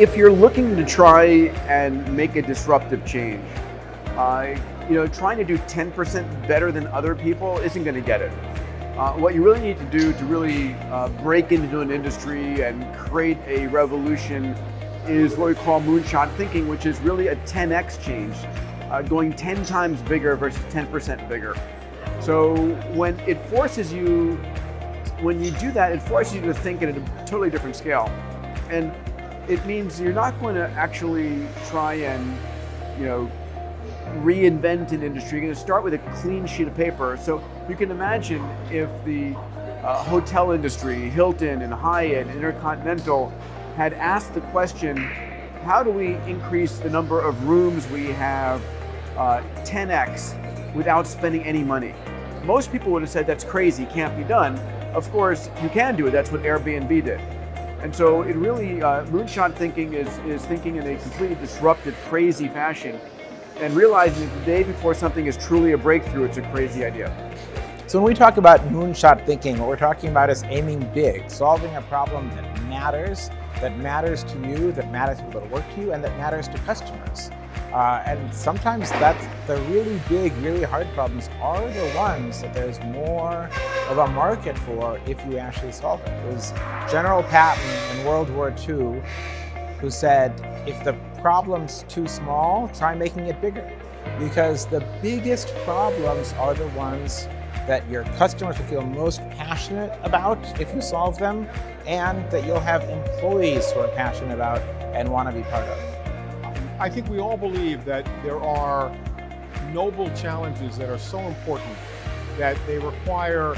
if you're looking to try and make a disruptive change, uh, you know, trying to do 10% better than other people isn't going to get it. Uh, what you really need to do to really uh, break into an industry and create a revolution is what we call moonshot thinking, which is really a 10x change, uh, going 10 times bigger versus 10% bigger. So when it forces you, when you do that, it forces you to think at a totally different scale. And it means you're not going to actually try and, you know, reinvent an industry. You're going to start with a clean sheet of paper. So you can imagine if the uh, hotel industry, Hilton and Hyatt, and Intercontinental, had asked the question, how do we increase the number of rooms we have uh, 10x without spending any money? Most people would have said that's crazy, can't be done. Of course, you can do it. That's what Airbnb did. And so it really, uh, moonshot thinking is, is thinking in a completely disruptive, crazy fashion and realizing that the day before something is truly a breakthrough, it's a crazy idea. So when we talk about moonshot thinking, what we're talking about is aiming big, solving a problem that matters, that matters to you, that matters to people that work to you, and that matters to customers. Uh, and sometimes that's the really big, really hard problems are the ones that there's more of a market for if you actually solve it. It was General Patton in World War II who said, if the problem's too small, try making it bigger. Because the biggest problems are the ones that your customers will feel most passionate about if you solve them, and that you'll have employees who are passionate about and want to be part of. I think we all believe that there are noble challenges that are so important that they require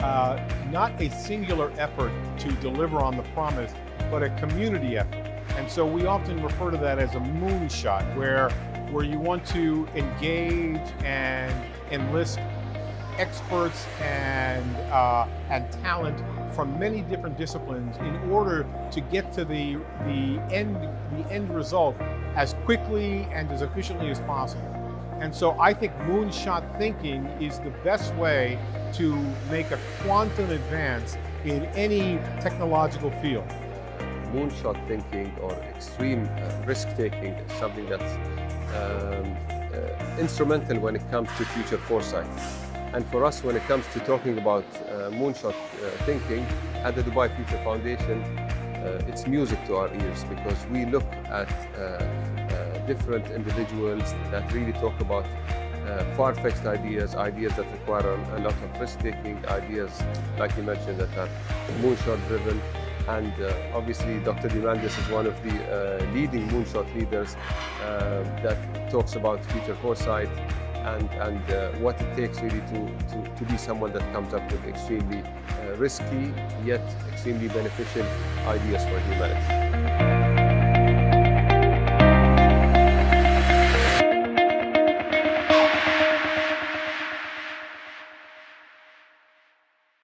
uh, not a singular effort to deliver on the promise, but a community effort. And so we often refer to that as a moonshot, where, where you want to engage and enlist experts and, uh, and talent from many different disciplines in order to get to the, the, end, the end result as quickly and as efficiently as possible. And so I think moonshot thinking is the best way to make a quantum advance in any technological field. Moonshot thinking or extreme uh, risk taking is something that's um, uh, instrumental when it comes to future foresight. And for us, when it comes to talking about uh, moonshot uh, thinking at the Dubai Future Foundation, uh, it's music to our ears because we look at uh, different individuals that really talk about far-fetched ideas, ideas that require a, lot of risk-taking, ideas, like you mentioned, that are moonshot-driven, and uh, obviously Dr. Diamandis is one of the uh, leading moonshot leaders uh, that talks about future foresight and, and uh, what it takes really to, to, to, be someone that comes up with extremely uh, risky yet extremely beneficial ideas for humanity.